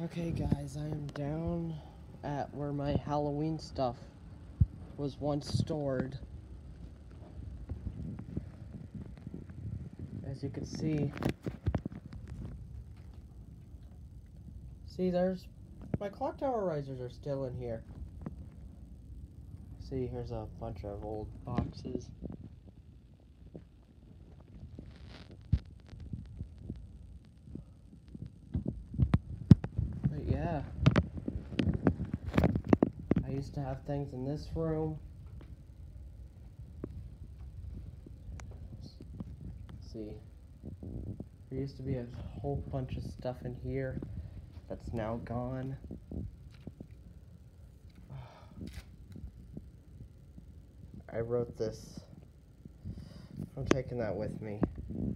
Okay, guys, I am down at where my Halloween stuff was once stored. As you can see, see, there's my clock tower risers are still in here. See, here's a bunch of old boxes. But yeah. I used to have things in this room. Let's see. There used to be a whole bunch of stuff in here that's now gone. I wrote this. I'm taking that with me. I'm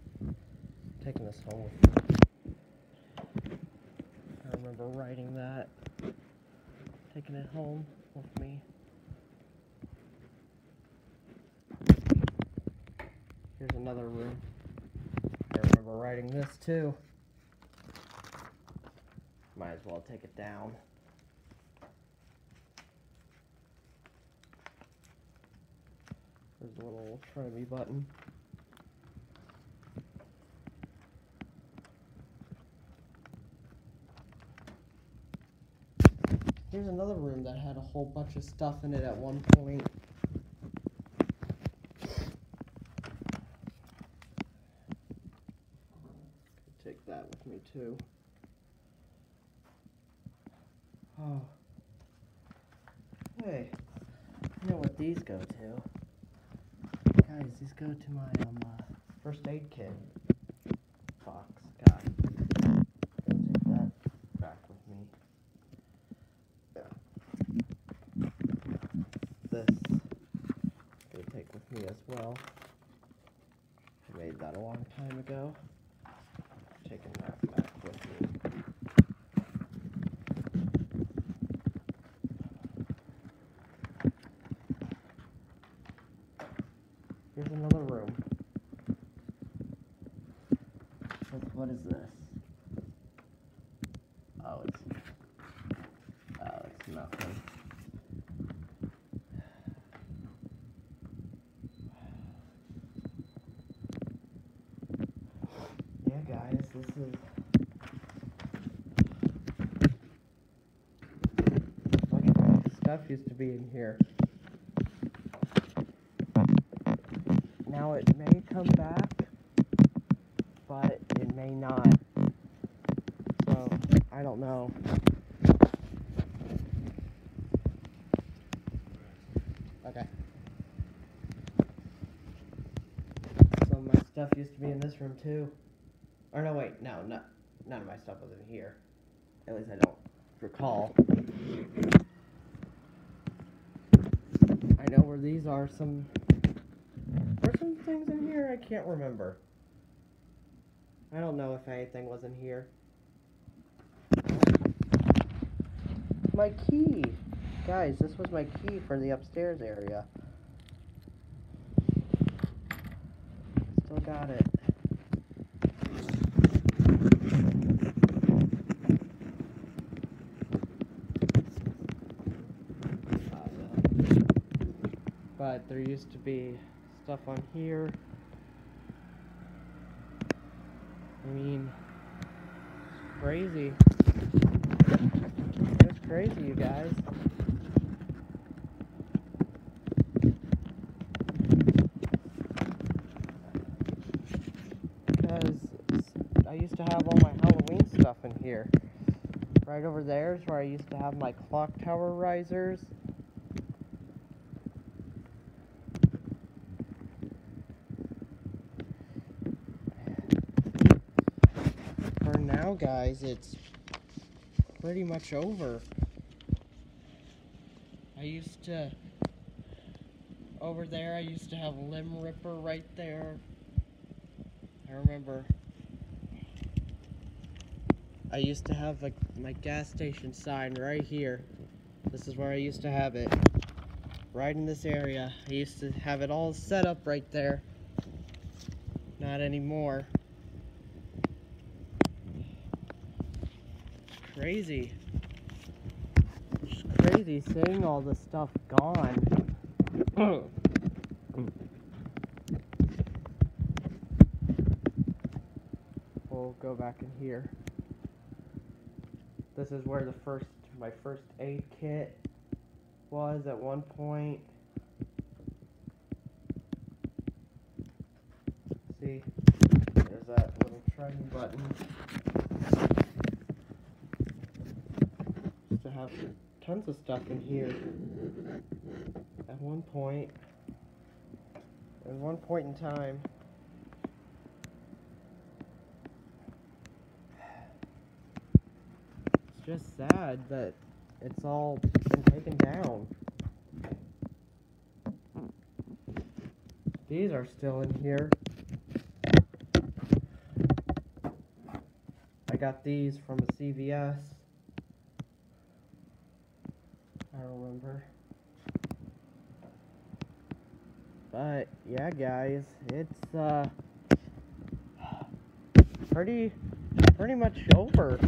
taking this home with me. I remember writing that. Taking it home with me. Here's another room. I remember writing this too. Might as well take it down. There's a little try me button. Here's another room that had a whole bunch of stuff in it at one point. Take that with me too. Oh. Hey, you know what these go to? Guys, these go to my um uh, first aid kit box. God, Gotta take that back with me. Yeah. This gonna take with me as well. I made that a long time ago. Taking that back with me. Here's another room. What, what is this? Oh, it's oh, it's nothing. Yeah, guys, this is. Look at my stuff used to be in here. Now it may come back, but it may not. So, I don't know. Okay. Some of my stuff used to be in this room too. Or no, wait, no, no, none of my stuff was in here. At least I don't recall. I know where these are. Some there's some things in here I can't remember. I don't know if anything was in here. My key! Guys, this was my key for the upstairs area. Still got it. But there used to be stuff on here. I mean, it's crazy. It's crazy, you guys. Because I used to have all my Halloween stuff in here. Right over there is where I used to have my clock tower risers. For guys, it's pretty much over. I used to. Over there, I used to have Limb Ripper right there. I remember. I used to have like my gas station sign right here. This is where I used to have it. Right in this area. I used to have it all set up right there. Not anymore. Crazy. It's crazy seeing all the stuff gone. we'll go back in here. This is where the first my first aid kit was at one point. See, there's that little tiny button. Used to have tons of stuff in here. At one point, at one point in time. It's just sad that it's all been taken down. These are still in here. I got these from a CVS. I remember. But yeah, guys, it's uh pretty pretty much over.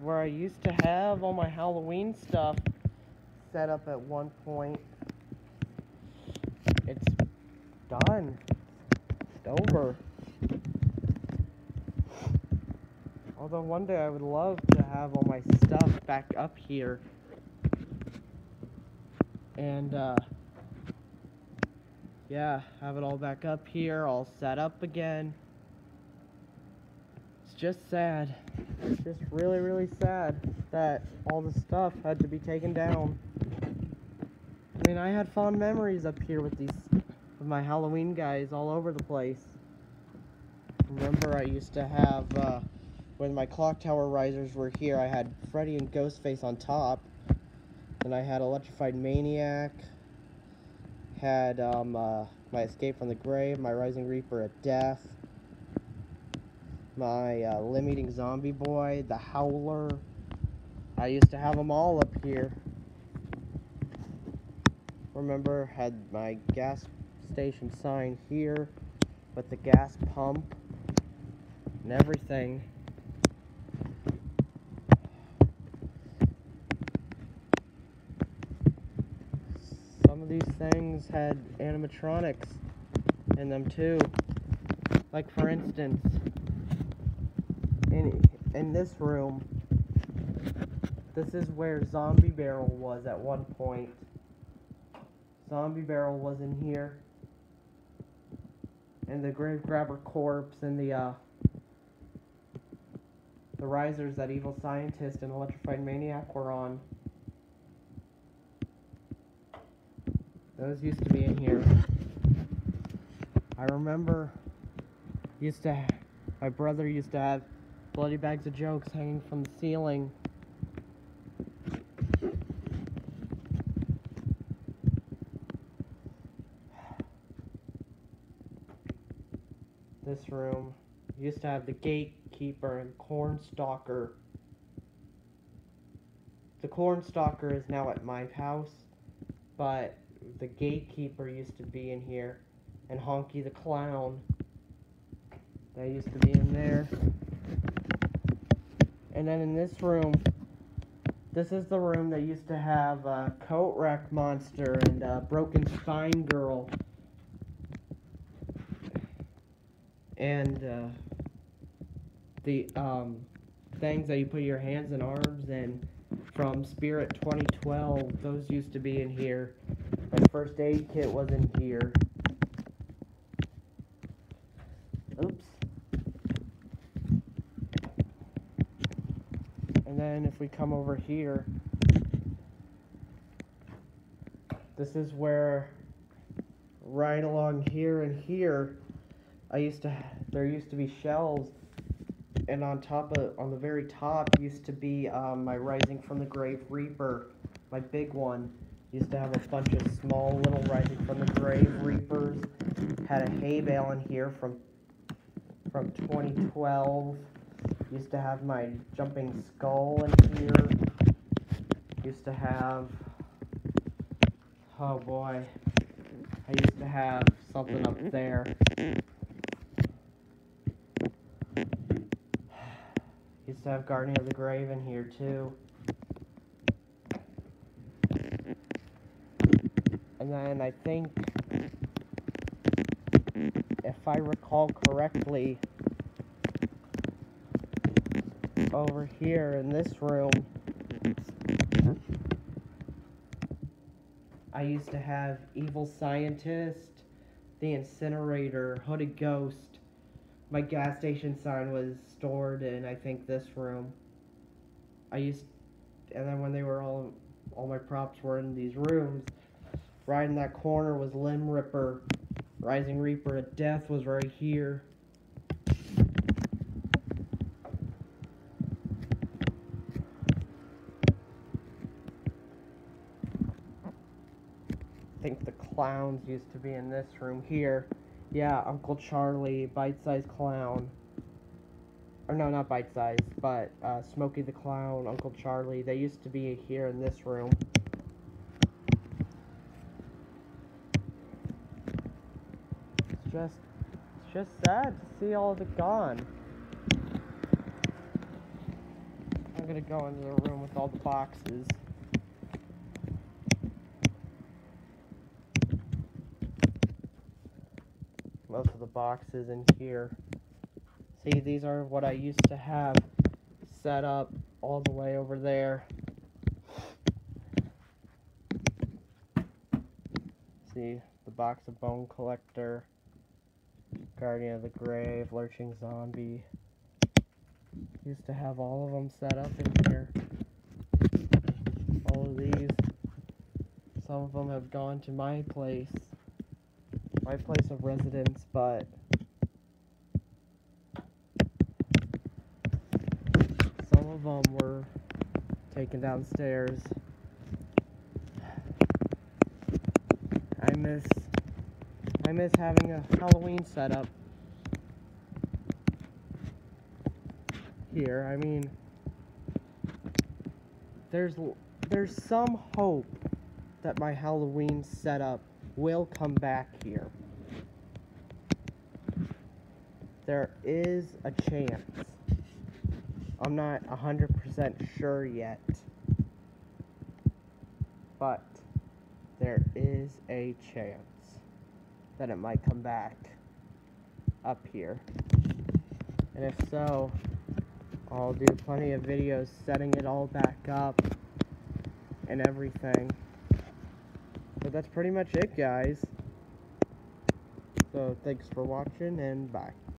Where I used to have all my Halloween stuff set up at one point. It's done. It's over. Although one day I would love to have all my stuff back up here. And, uh, yeah, have it all back up here, all set up again. It's just sad. It's just really, really sad that all the stuff had to be taken down. I mean, I had fond memories up here with these, with my Halloween guys all over the place. Remember, I used to have, uh, when my clock tower risers were here, I had Freddy and Ghostface on top. And I had Electrified Maniac. Had um, uh, my Escape from the Grave, my Rising Reaper at Death. My uh, Limb Eating Zombie Boy, the Howler. I used to have them all up here. Remember, had my gas station sign here with the gas pump and everything. Some of these things had animatronics in them too. Like for instance, in in this room, this is where Zombie Barrel was at one point. Zombie Barrel was in here. And the Grave Grabber corpse and the uh the risers that Evil Scientist and Electrified Maniac were on. Those used to be in here. I remember used to my brother used to have bloody bags of jokes hanging from the ceiling. This room used to have the gatekeeper and corn stalker. The corn stalker is now at my house, but the gatekeeper used to be in here, and Honky the clown. That used to be in there. And then in this room, this is the room that used to have uh, Coat Rack Monster and uh, Broken Spine Girl. And uh, the um, things that you put your hands and arms in from Spirit 2012, those used to be in here. My first aid kit was in here. Oops. And then if we come over here, this is where right along here and here, I used to, there used to be shelves and on top of, on the very top used to be um, my Rising from the Grave Reaper, my big one. Used to have a bunch of small little Rising from the Grave Reapers. Had a hay bale in here from from 2012. Used to have my Jumping Skull in here. Used to have, oh boy, I used to have something up there. Used to have Guardian of the Grave in here too. And then I think, if I recall correctly, over here in this room, I used to have Evil Scientist, the Incinerator, Hooded Ghost. My gas station sign was stored in, I think, this room. I used, and then when they were all, all my props were in these rooms. Right in that corner was Limb Ripper. Rising Reaper of Death was right here. I think the clowns used to be in this room here. Yeah, Uncle Charlie, Bite Size Clown. Or no, not Bite Size, but uh, Smokey the Clown, Uncle Charlie. They used to be here in this room. Just, just sad to see all of it gone. I'm gonna go into the room with all the boxes. most of the boxes in here. See, these are what I used to have set up all the way over there. See, the box of Bone Collector, Guardian of the Grave, Lurching Zombie. Used to have all of them set up in here. All of these. Some of them have gone to my place my place of residence, but some of them were taken downstairs. I miss I miss having a Halloween setup here. I mean, there's there's some hope that my Halloween setup will come back here. There is a chance. I'm not 100% sure yet. But there is a chance that it might come back up here. And if so, I'll do plenty of videos setting it all back up and everything. But that's pretty much it, guys. So, thanks for watching, and bye.